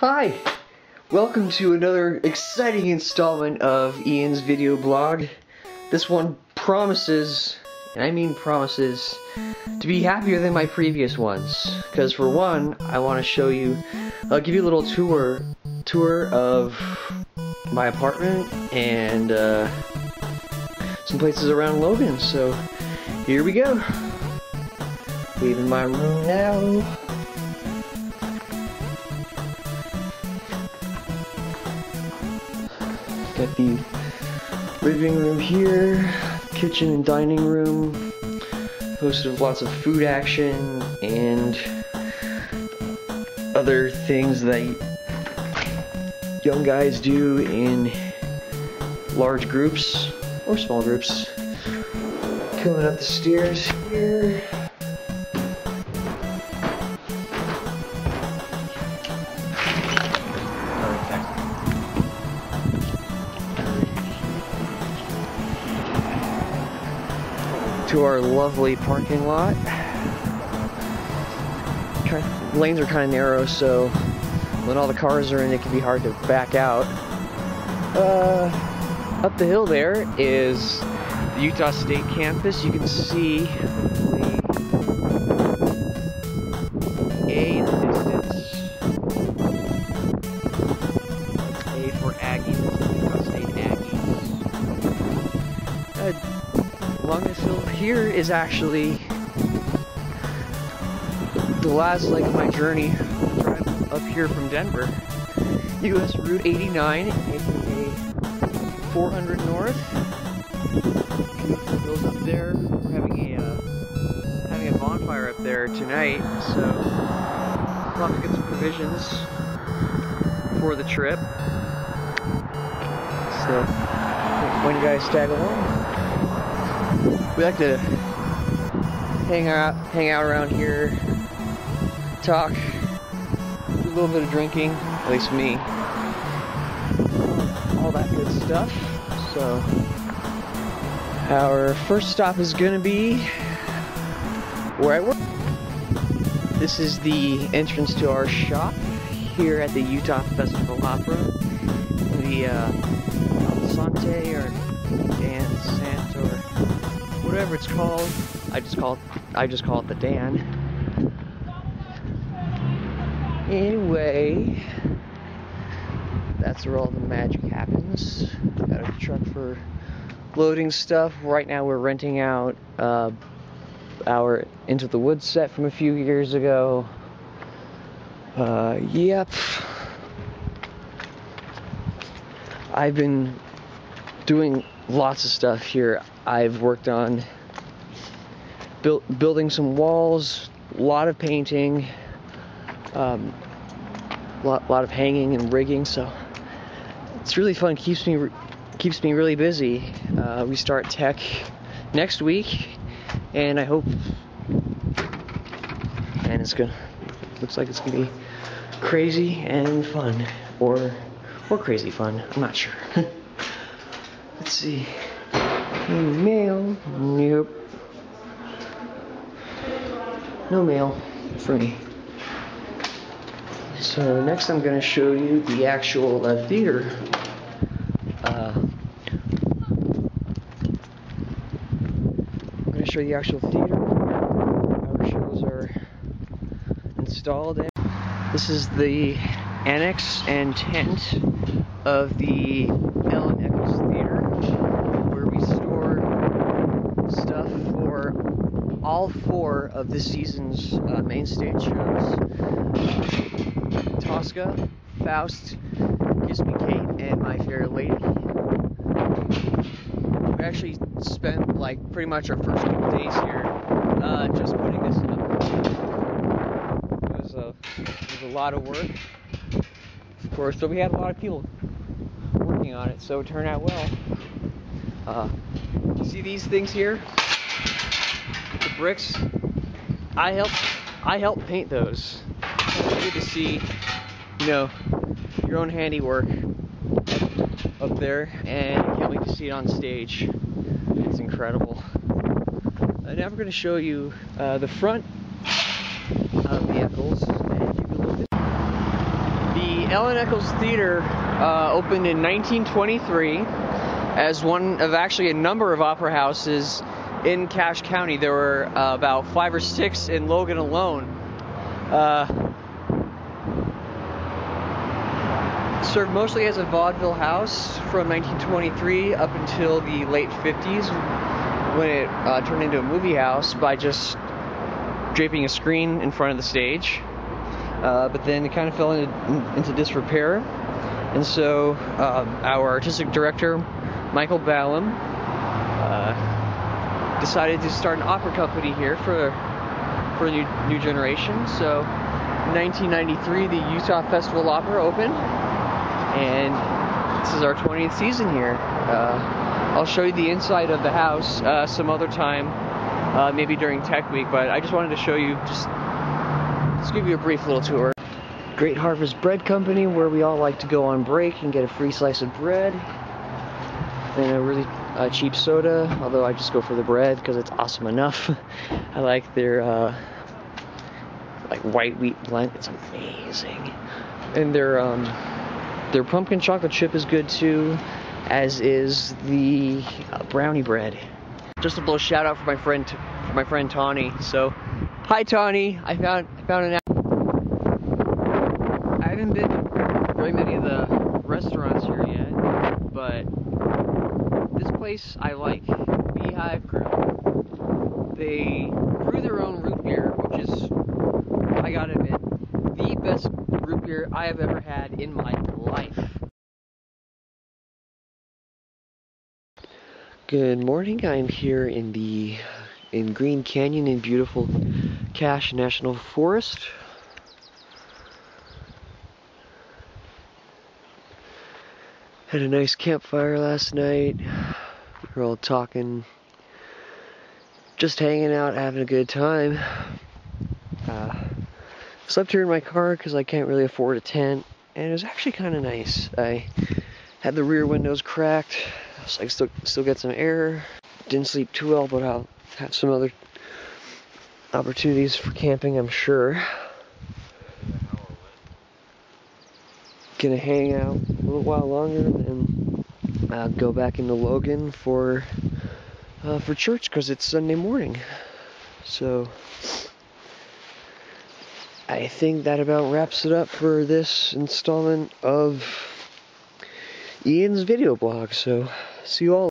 Hi! Welcome to another exciting installment of Ian's video blog. This one promises, and I mean promises, to be happier than my previous ones. Because for one, I want to show you, I'll give you a little tour, tour of my apartment and uh, some places around Logan. So here we go. Leaving my room now. Got the living room here, kitchen and dining room, hosted lots of food action and other things that young guys do in large groups or small groups. Coming up the stairs here. To our lovely parking lot. Lanes are kind of narrow, so when all the cars are in, it can be hard to back out. Uh, up the hill there is the Utah State campus. You can see here is actually the last leg of my journey up here from Denver. US Route 89, aka 400 North. Goes up there. We're having a uh, having a bonfire up there tonight, so we'll have to get some provisions for the trip. So, when you guys tag along we like to hang out hang out around here talk do a little bit of drinking at least me. All that good stuff. So our first stop is gonna be where I work. This is the entrance to our shop here at the Utah Festival Opera. The uh, Sante or Dan Sant or whatever it's called. I just call it I just call it the Dan. Anyway, that's where all the magic happens. Got a truck for loading stuff. Right now we're renting out uh, our Into the Woods set from a few years ago. Uh, yep. I've been doing lots of stuff here. I've worked on build, building some walls, a lot of painting, um, a lot, lot of hanging and rigging. So it's really fun. keeps me keeps me really busy. Uh, we start tech next week, and I hope, and it's gonna looks like it's gonna be crazy and fun, or or crazy fun. I'm not sure. Let's see. No mail. Nope. No mail for me. So next I'm going to show you the actual uh, theater. Uh, I'm going to show you the actual theater. Our shows are installed in. This is the annex and tent of the Ellen Eccles Theater, where we store stuff for all four of this season's uh, main stage shows Tosca, Faust, Kiss Me Kate, and My Fair Lady. We actually spent like pretty much our first couple days here uh, just putting this up. It was, a, it was a lot of work, of course, but we had a lot of people working on it, so it turned out well. Uh, see these things here? Bricks. I helped. I helped paint those. It's good to see, you know, your own handiwork up there, and can't wait to see it on stage. It's incredible. Uh, now we're going to show you uh, the front of the Eccles. And the Ellen Eccles Theater uh, opened in 1923 as one of actually a number of opera houses in Cache County. There were uh, about five or six in Logan alone. Uh, served mostly as a vaudeville house from 1923 up until the late 50s when it uh, turned into a movie house by just draping a screen in front of the stage. Uh, but then it kind of fell into, into disrepair. And so um, our artistic director, Michael Ballam, uh, decided to start an opera company here for for a new, new generation. So in 1993, the Utah Festival Opera opened, and this is our 20th season here. Uh, I'll show you the inside of the house uh, some other time, uh, maybe during Tech Week, but I just wanted to show you just Let's give you a brief little tour. Great Harvest Bread Company, where we all like to go on break and get a free slice of bread and a really uh, cheap soda. Although I just go for the bread because it's awesome enough. I like their uh, like white wheat blend; it's amazing. And their um, their pumpkin chocolate chip is good too, as is the uh, brownie bread. Just a little shout out for my friend for my friend Tawny. So Hi, Tawny. I found I found an. I haven't been to very many of the restaurants here yet, but this place I like, Beehive Crew. They brew their own root beer, which is, I gotta admit, the best root beer I have ever had in my life. Good morning. I'm here in the in Green Canyon in beautiful Cache National Forest. Had a nice campfire last night. We were all talking, just hanging out, having a good time. Uh, slept here in my car because I can't really afford a tent, and it was actually kind of nice. I had the rear windows cracked, so I still still get some air. Didn't sleep too well, but I'll have some other opportunities for camping, I'm sure. Gonna hang out a little while longer and uh, go back into Logan for uh, for church because it's Sunday morning. So I think that about wraps it up for this installment of Ian's video blog. So see you all.